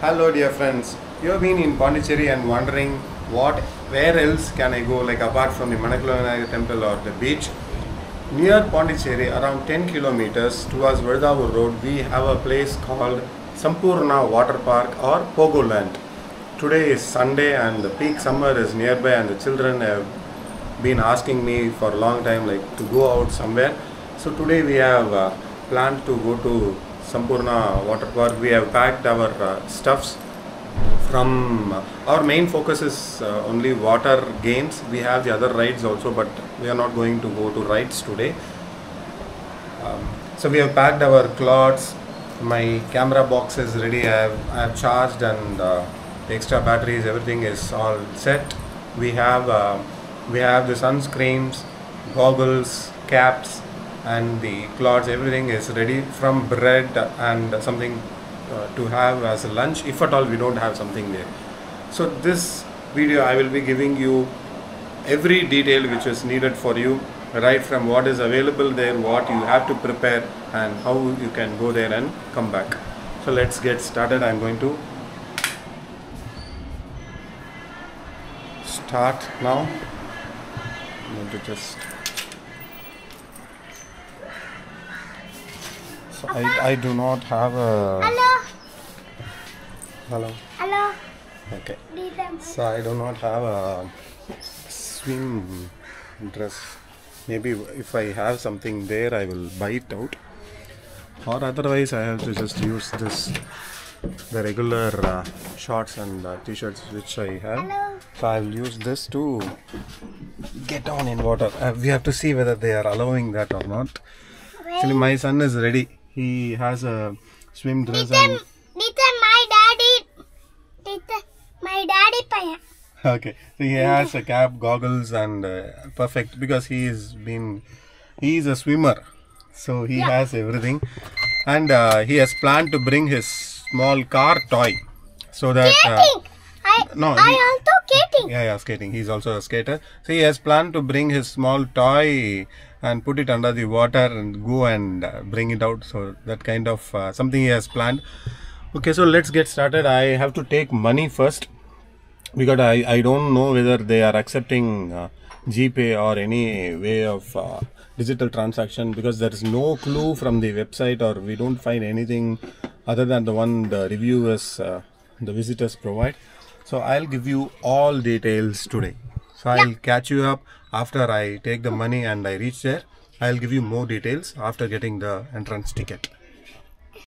Hello, dear friends. You have been in Pondicherry and wondering what, where else can I go, like apart from the Manakulavinayagar temple or the beach. Near Pondicherry, around 10 kilometers towards Verdavur Road, we have a place called Sampoorna Water Park or Pogo Land. Today is Sunday and the peak summer is nearby, and the children have been asking me for a long time, like to go out somewhere. So today we have uh, planned to go to Sampoorna Water Park. We have packed our uh, stuffs. From uh, our main focus is uh, only water games we have the other rides also but we are not going to go to rides today. Um, so we have packed our clothes. My camera box is ready. I have, I have charged and uh, the extra batteries everything is all set. We have uh, we have the sunscreens goggles caps and the clothes everything is ready from bread and something uh, to have as a lunch. If at all we don't have something there. So this video i will be giving you every detail which is needed for you right from what is available there what you have to prepare and how you can go there and come back. So let's get started. I'm going to start now. I'm going to just so I, I do not have a Hello, hello hello, okay So I do not have a swim dress. Maybe if I have something there, I will buy it out. Or otherwise, I have to just use this, the regular uh, shorts and uh, t-shirts which I have. Hello. So I will use this to get on in water. Uh, we have to see whether they are allowing that or not. Actually, my son is ready. He has a swim dress and December, December, my daddy, December, my daddy paya. Okay, so he has a cap, goggles, and uh, perfect because he is been he is a swimmer, so he has everything, and uh, he has planned to bring his small car toy, so that uh. I, no, I he- also skating. yeah, yeah, skating. He's also a skater, so he has planned to bring his small toy and put it under the water and go and uh, bring it out. So that kind of uh, something he has planned. Okay, so let's get started. I have to take money first because I, I don't know whether they are accepting uh, GPay or any way of uh, digital transaction because there is no clue from the website or we don't find anything other than the one the reviewers, uh, the visitors provide. So I'll give you all details today. So I'll catch you up after I take the money and I reach there. I'll give you more details after getting the entrance ticket.